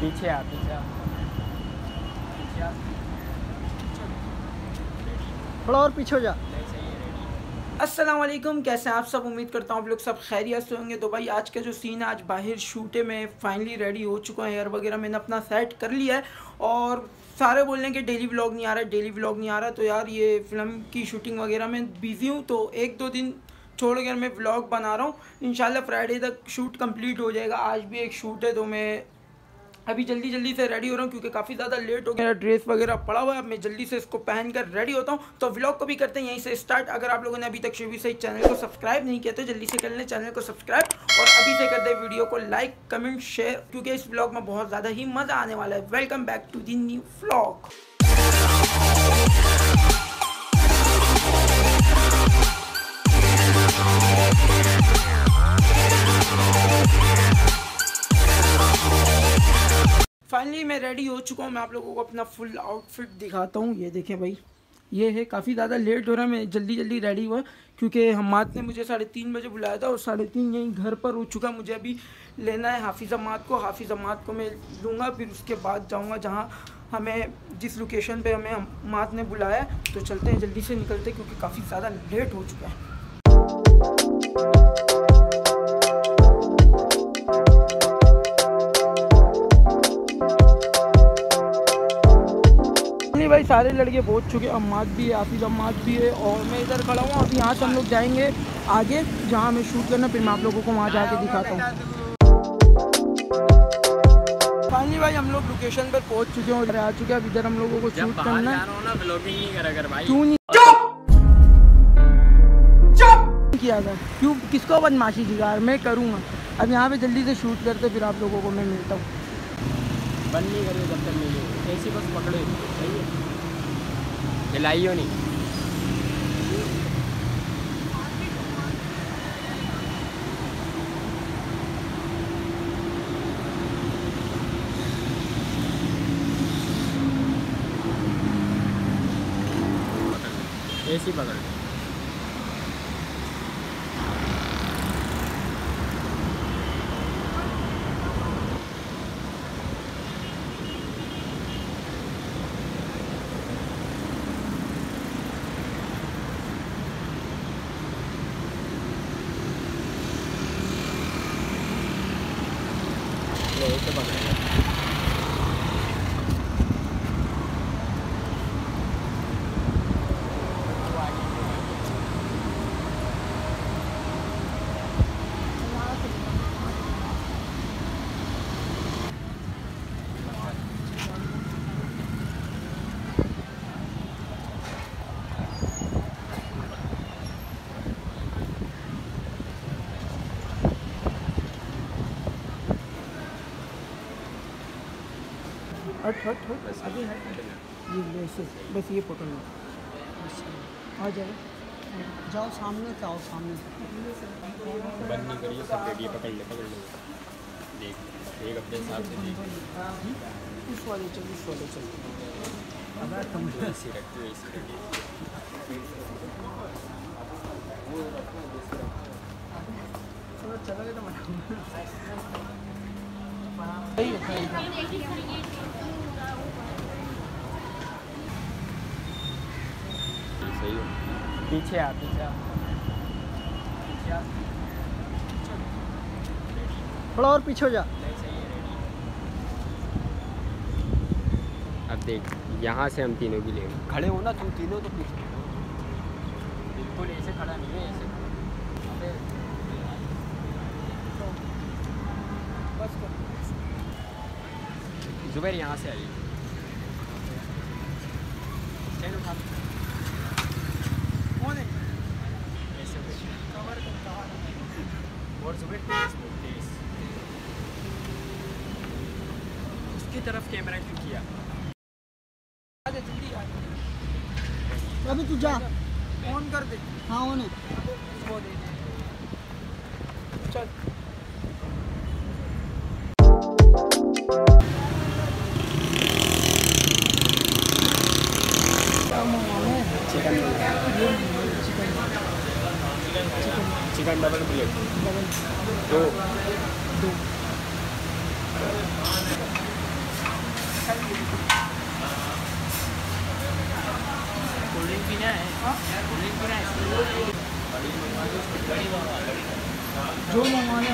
पीछे आ पीछे आ। थोड़ा और पीछे हो जा। अस्सलाम वालेकुम कैसे हैं आप सब? उम्मीद करता हूँ आप लोग सब खैरियत से होंगे। तो भाई, आज का जो सीन है, आज बाहर शूट में फाइनली रेडी हो चुका है एयर वगैरह मैंने अपना सेट कर लिया है। और सारे बोल रहे हैं कि डेली व्लॉग नहीं आ रहा है डेली व्लॉग नहीं आ रहा। तो यार, ये फ़िल्म की शूटिंग वगैरह में बिज़ी हूँ। तो एक दो दिन छोड़ कर मैं व्लॉग बना रहा हूँ। इंशाल्लाह फ्राइडे तक शूट कंप्लीट हो जाएगा। आज भी एक शूट है तो मैं अभी जल्दी जल्दी से रेडी हो रहा हूँ क्योंकि काफ़ी ज़्यादा लेट हो गया। ड्रेस वगैरह पड़ा हुआ है। मैं जल्दी से इसको पहन कर रेडी होता हूँ। तो व्लॉग को भी करते हैं, यहीं से स्टार्ट अगर आप लोगों ने अभी तक शिवी से चैनल को सब्सक्राइब नहीं किया तो जल्दी से कर लें चैनल को सब्सक्राइब और अभी से कर दे वीडियो को लाइक कमेंट शेयर क्योंकि इस ब्लॉग में बहुत ज़्यादा ही मज़ा आने वाला है। Welcome back to the new vlog finally मैं रेडी हो चुका हूँ। मैं आप लोगों को अपना फुल आउटफिट दिखाता हूँ। ये देखें भाई, ये है काफ़ी ज़्यादा लेट हो रहा है। मैं जल्दी जल्दी रेडी हुआ क्योंकि हमाद ने मुझे साढ़े तीन बजे बुलाया था और साढ़े तीन यहीं घर पर हो चुका मुझे अभी लेना है हाफिज़ अमाद को। हाफिज़ अमाद को मैं लूँगा, फिर उसके बाद जाऊँगा जहाँ हमें, जिस लोकेशन पे हमें अमाद ने बुलाया तो चलते हैं, जल्दी से निकलते क्योंकि काफ़ी ज़्यादा लेट हो चुका है। भाई सारे लड़के पहुँच चुके हैं अम्माद भी है आफिज अम्माद भी है और मैं इधर खड़ा हूँ अभी यहाँ से हम लोग जाएँगे आगे जहाँ हमें शूट करना फिर मैं आप लोगों को वहाँ जाके दिखाता हूँ। फाइनली भाई हम लोग लोकेशन पर पहुँच चुके हैं और आ चुके हैं अब इधर हम लोगों को शूट करना है। रहा ना ब्लॉगिंग नहीं करा कर भाई। क्यों नहीं? किया था। क्यों? किसको बदमाशी दिखा मैं करूँगा। अब यहाँ पे जल्दी से शूट करते फिर आप लोगों को मैं मिलता हूँ। बंद नहीं करिए जब तक मिले ऐसी बस पकड़े। सही है? हिलाइयो नहीं ऐसी पकड़ लो। लो ऐसे पकड़ लो। हट हट हट अभी हट। ये ले ऐसे बस ये पकड़ लो। आ जाएगा जाओ सामने से आओ सामने से। बंद नहीं करिए सब रेडी पकड़ ले पकड़ ले। देख एक अपने हिसाब से देख। इस वाले चल इस वाले चल। अगर ऐसी रखती है ऐसी थोड़ा चला गया तो सही है। पीछे आ पीछे आ। थोड़ा और पीछे हो जा। अब देख यहाँ से हम तीनों भी लेंगे। खड़े हो ना तुम तीनों तो पीछे। बिल्कुल ऐसे खड़ा नहीं है ऐसे। बस जुबैर यहाँ से आइए चलो उठा कौन है ऐसे बैठ। कवर कर कवर और जुबैर तेज तेज उसकी तरफ़ कैमरा क्यों किया। अभी तू जा। ऑन कर दे। हाँ ऑन है चल। चिकन डबल प्लेट दो जो मंगवाने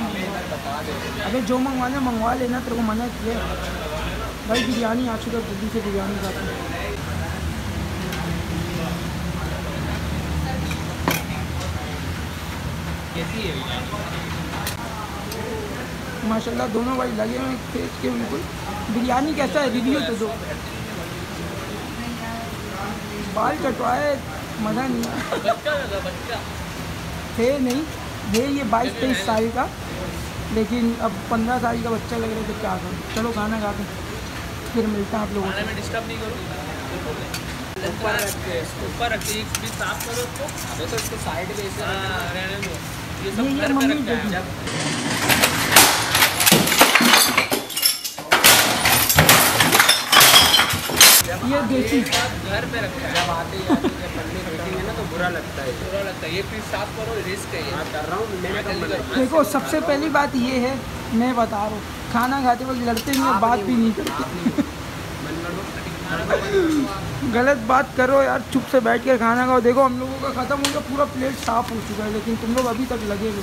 बता जो मंगवाने मंगवा लेना, तेरे को मना किया। भाई, बिरयानी आ चुका दिल्ली से बिरयानी खाते हैं। कैसी है माशाल्लाह दोनों भाई लगे हुए हैं के बिल्कुल बिरयानी कैसा है? रिव्यू तो दो। बाल कटवाए मज़ा नहीं आया। बच्चा लगा बच्चा। थे नहीं ये ये बाईस तेईस साल का लेकिन अब पंद्रह साल का बच्चा लग रहा है तो क्या करूँ? चलो खाना खाते हैं। फिर मिलते हैं आप लोगों में डिस्टर्ब नहीं करो? ऊपर रख के ऊपर रखते एक साफ़ करो उसको तो साइड में ये ये- सब घर पे रखता है जब। ये देसी घर पे रखता है जब आते ही ना तो बुरा लगता है। बुरा लगता है। ये पीस साफ़ करो रिस्क है हाँ कर रहा हूँ? देखो सबसे पहली बात ये है मैं बता रहा हूँ खाना खाते वक्त लड़ते नहीं बात भी नहीं करते। गलत बात करो यार चुप से बैठ कर खाना खाओ। देखो हम लोगों का ख़त्म हो गया पूरा प्लेट साफ़ हो चुका है लेकिन तुम लोग अभी तक लगे हुए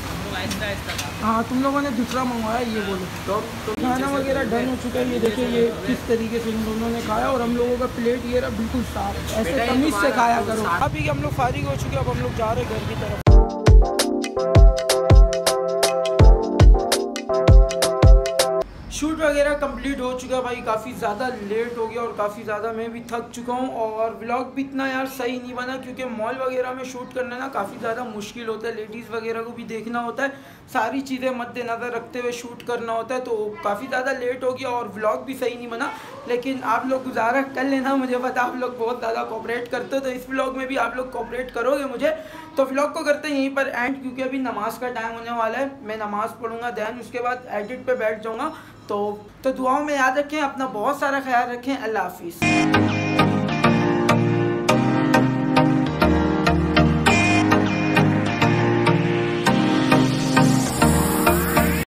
हाँ। तुम लोगों ने दूसरा मंगवाया ये बोलो। तो तो खाना वगैरह डन हो चुका है ये देखिए ये किस तरीके से इन दोनों ने खाया और हम लोगों का प्लेट ये रहा बिल्कुल साफ़। ऐसे तमीज से खाया करो। अभी हम लोग फारिग हो चुके हैं अब हम लोग जा रहे हैं घर की तरफ़। वगैरह कंप्लीट हो चुका भाई, काफ़ी ज़्यादा लेट हो गया और काफ़ी ज़्यादा मैं भी थक चुका हूँ और व्लॉग भी इतना यार सही नहीं बना क्योंकि मॉल वगैरह में शूट करना ना काफ़ी ज़्यादा मुश्किल होता है। लेडीज़ वगैरह को भी देखना होता है। सारी चीज़ें मद्देनज़र रखते हुए शूट करना होता है तो काफ़ी ज़्यादा लेट हो गया और व्लॉग भी सही नहीं बना। लेकिन आप लोग गुजारा कर लेना, मुझे पता आप लोग बहुत ज़्यादा कॉपरेट करते हो तो इस व्लॉग में भी आप लोग कॉपरेट करोगे मुझे। तो व्लॉग को करते हैं यहीं पर एंड क्योंकि अभी नमाज़ का टाइम होने वाला है। मैं नमाज़ पढ़ूँगा दैन उसके बाद एडिट पे बैठ जाऊँगा। तो तो दुआओं में याद रखें अपना बहुत सारा ख्याल रखें। अल्लाह हाफिज़।